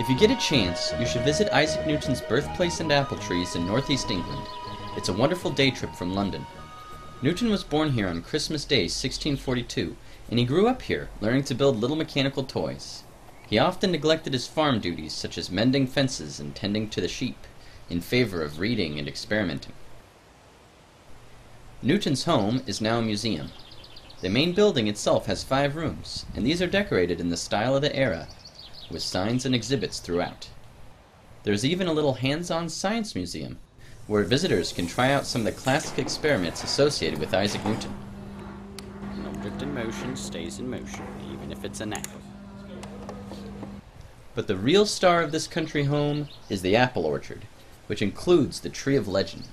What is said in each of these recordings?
If you get a chance, you should visit Isaac Newton's birthplace and apple trees in northeast England. It's a wonderful day trip from London. Newton was born here on Christmas Day, 1642, and he grew up here, learning to build little mechanical toys. He often neglected his farm duties, such as mending fences and tending to the sheep, in favor of reading and experimenting. Newton's home is now a museum. The main building itself has five rooms, and these are decorated in the style of the era, with signs and exhibits throughout. There's even a little hands-on science museum, where visitors can try out some of the classic experiments associated with Isaac Newton. An object in motion stays in motion, even if it's an apple. But the real star of this country home is the apple orchard, which includes the Tree of Legend.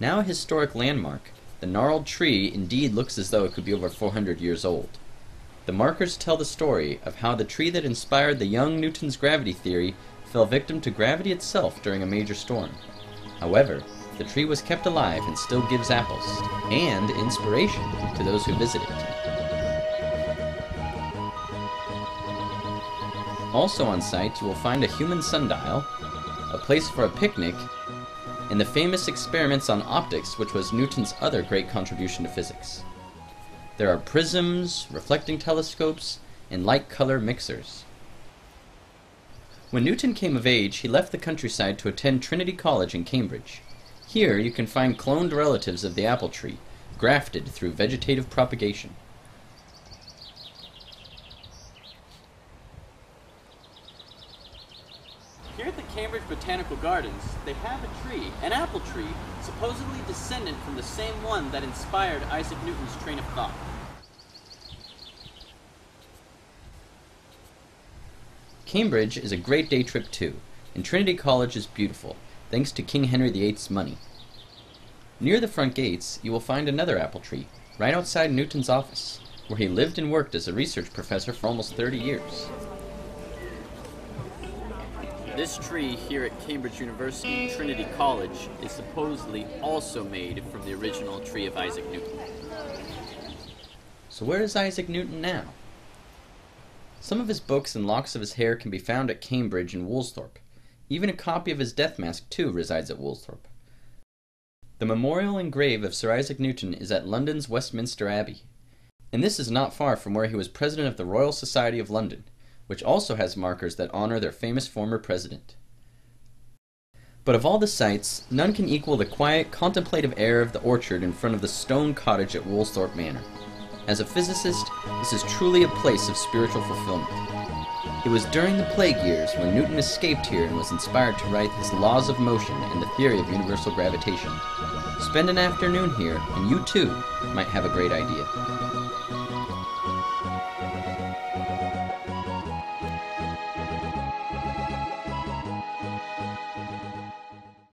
Now a historic landmark, the gnarled tree indeed looks as though it could be over 400 years old. The markers tell the story of how the tree that inspired the young Newton's gravity theory fell victim to gravity itself during a major storm. However, the tree was kept alive and still gives apples, and inspiration to those who visit it. Also on site, you will find a human sundial, a place for a picnic, and the famous experiments on optics, which was Newton's other great contribution to physics. There are prisms, reflecting telescopes, and light color mixers. When Newton came of age, he left the countryside to attend Trinity College in Cambridge. Here you can find cloned relatives of the apple tree, grafted through vegetative propagation. Here at the Cambridge Botanical Gardens, they have a tree, an apple tree, supposedly descendant from the same one that inspired Isaac Newton's train of thought. Cambridge is a great day trip too, and Trinity College is beautiful, thanks to King Henry VIII's money. Near the front gates, you will find another apple tree, right outside Newton's office, where he lived and worked as a research professor for almost 30 years. This tree here at Cambridge University Trinity College is supposedly also made from the original tree of Isaac Newton. So where is Isaac Newton now? Some of his books and locks of his hair can be found at Cambridge and Woolsthorpe. Even a copy of his death mask, too, resides at Woolsthorpe. The memorial and grave of Sir Isaac Newton is at London's Westminster Abbey. And this is not far from where he was president of the Royal Society of London, which also has markers that honor their famous former president. But of all the sights, none can equal the quiet, contemplative air of the orchard in front of the stone cottage at Woolsthorpe Manor. As a physicist, this is truly a place of spiritual fulfillment. It was during the plague years when Newton escaped here and was inspired to write his laws of motion and the theory of universal gravitation. Spend an afternoon here, and you too might have a great idea.